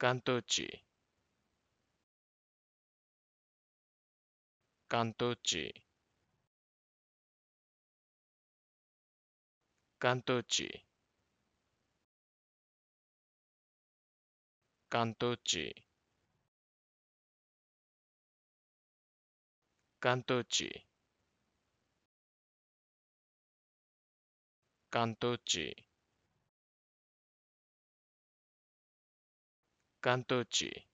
Kantochi Kantochi Kantochi Kantochi Kantochi Kantochi ガントーチ